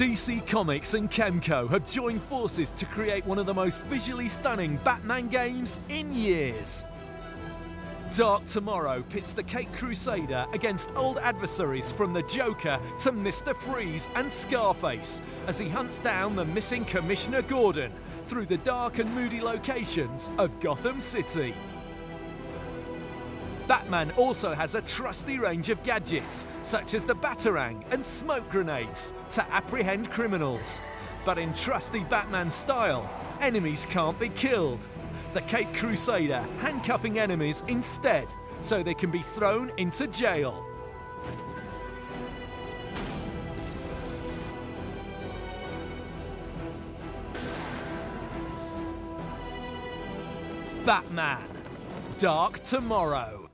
DC Comics and Kemco have joined forces to create one of the most visually stunning Batman games in years. Dark Tomorrow pits the Caped Crusader against old adversaries from the Joker to Mr. Freeze and Scarface as he hunts down the missing Commissioner Gordon through the dark and moody locations of Gotham City. Batman also has a trusty range of gadgets, such as the Batarang and smoke grenades, to apprehend criminals. But in trusty Batman style, enemies can't be killed. The Cape Crusader handcuffing enemies instead, so they can be thrown into jail. Batman Dark Tomorrow.